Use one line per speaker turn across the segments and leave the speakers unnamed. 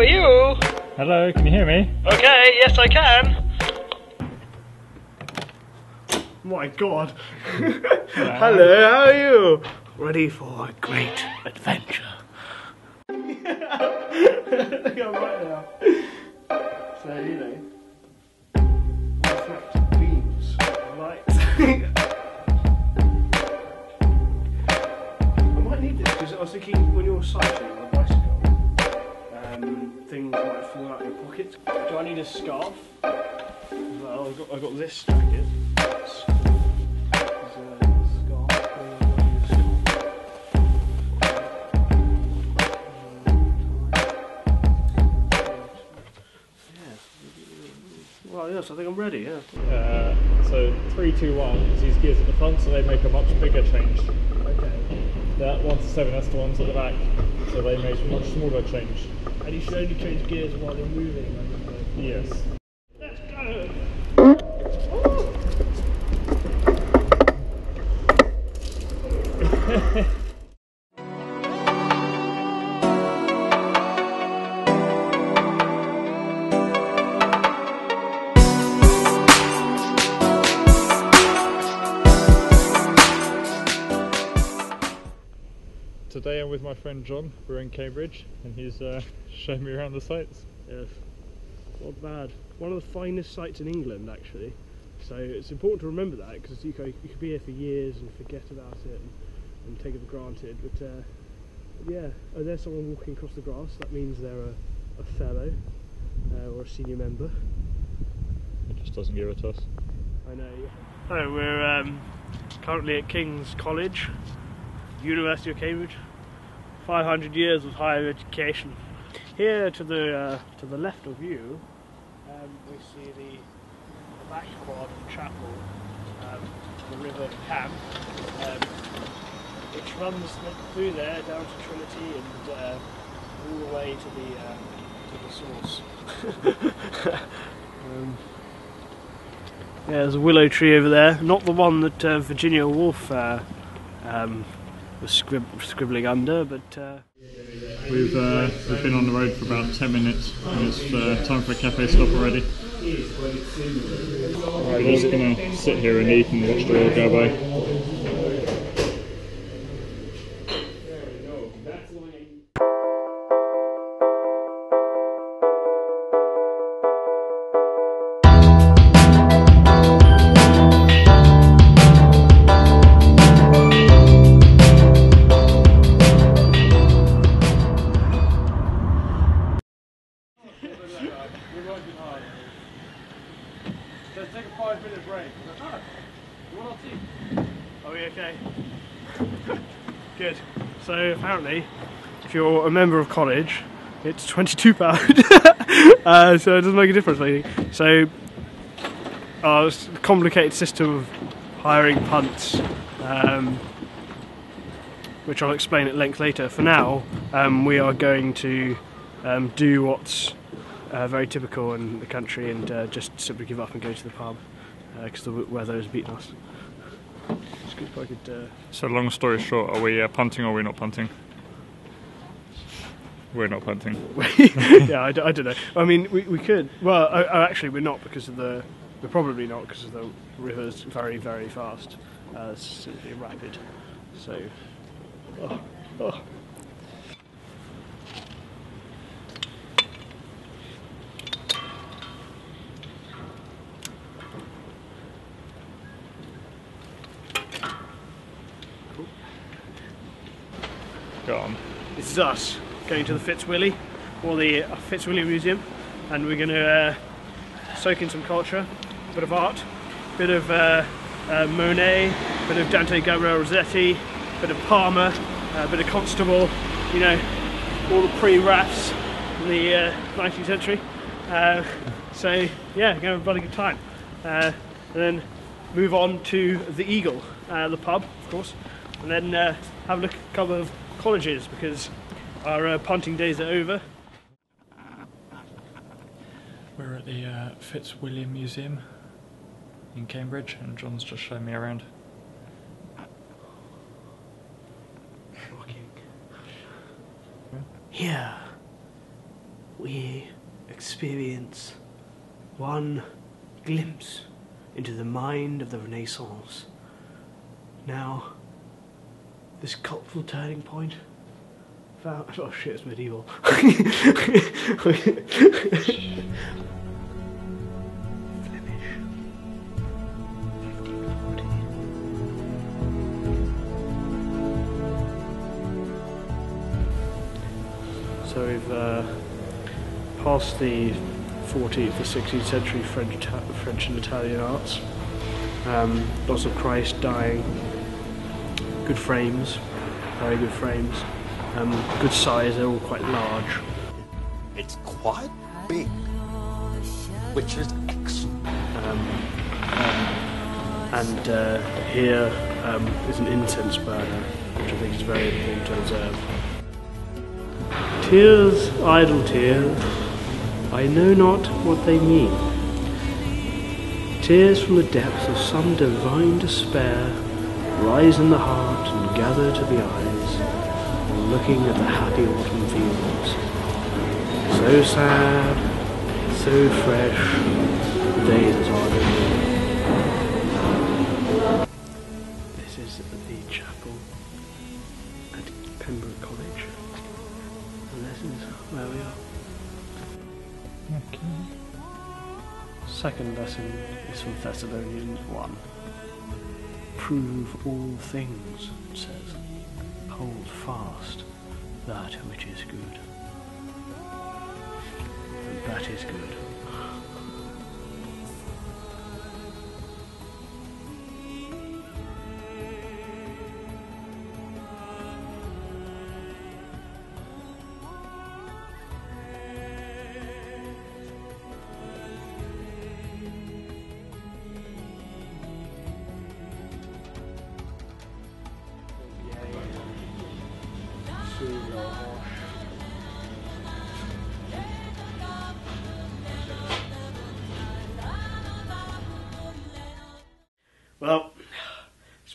are you?
Hello, can you hear me?
Okay, yes I can.
My God. Hello, how are you? Ready for a great adventure. Look I'm right now. So, you know, reflected beams, light. I might need this because I was thinking when you're cycling on a bicycle, um, things might fall out of your pockets. Do I need a scarf? Well, I've got, I've got this jacket. It's- it's a scarf. I need a scarf. Well, yes, I think I'm ready, yeah.
Uh, so three, two, one is these gears at the front, so they make a much bigger change.
Okay.
That one to seven, that's the ones at the back, so they make a much smaller change.
And you should only change gears while you're moving.
Yes. Today I'm with my friend John. We're in Cambridge, and he's uh, showing me around the sites.
Yes. Not bad. One of the finest sites in England, actually. So it's important to remember that because you, could- you could be here for years and forget about it and, and take it for granted. But uh, yeah, oh, there's someone walking across the grass. That means they're a, a fellow uh, or a senior member.
It just doesn't give it to us.
I know. So we're um, currently at King's College, University of Cambridge. 500 years of higher education. Here to the uh, to the left of you, um, we see the, the back quad and chapel, um, the River Cam, um, which runs through there down to Trinity and uh, all the way to the uh, to the source. um, yeah, there's a willow tree over there. Not the one that uh, Virginia Woolf uh, um, was scrib- scribbling under, but uh,
We've uh, we've been on the road for about ten minutes, and it's uh, time for a cafe stop already. We're just gonna sit here and eat and watch the world go by.
Apparently, if you're a member of college, it's twenty-two pound. uh, so it doesn't make a difference. Really. So, uh, it's a complicated system of hiring punts, um, which I'll explain at length later. For now, um, we are going to um, do what's uh, very typical in the country and uh, just simply give up and go to the pub because the weather has beaten us. If I could. Uh,
So long story short, are we uh, punting or are we not punting? We're not punting.
yeah, I, d- I don't know. I mean, we, we could. Well, uh, uh, actually, we're not because of the. We're probably not because of the river's very, very fast. Uh, it's simply rapid. So. Oh, oh.
Go on.
This us going to the Fitzwilly or the uh, Fitzwilliam Museum, and we're going to uh, soak in some culture, a bit of art, a bit of uh, uh, Monet, a bit of Dante Gabriel Rossetti, a bit of Palmer, a bit of Constable, you know, all the pre-Raphs of the uh, 19th century. Uh, so yeah, going to have a bloody good time, uh, and then move on to the Eagle, uh, the pub, of course, and then uh, have a look at a couple of colleges because our uh, punting days are over.
We're at the uh, Fitzwilliam Museum in Cambridge, and John's just showing me around.
Shocking. Here, we experience one glimpse into the mind of the Renaissance. Now, this cultural turning point found. Oh shit, it's medieval. So we've uh, passed the 14th to 16th century French, French and Italian arts. Um, lots of Christ dying, good frames, very good frames, um, good size, they're all quite large.
It's quite big, which is excellent.
Um, and uh, here um, is an incense burner, which I think is very important to observe. Tears, idle tears, I know not what they mean. Tears from the depths of some divine despair rise in the heart and gather to the eyes, looking at the happy autumn fields. So sad, so fresh, the days are no. This is the chapel at Pembroke College, and this is where we are.
Okay.
Second lesson is from Thessalonians 1. Prove all things, it says. Hold fast that which is good. And that is good.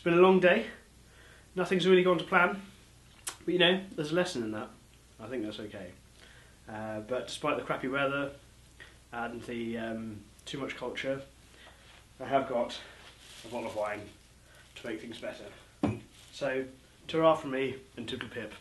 Been a long day. Nothing's really gone to plan. But you know, there's a lesson in that. I think that's okay. Uh, but despite the crappy weather and the um, too much culture, I have got a bottle of wine to make things better. So, ta from me and toodle pip.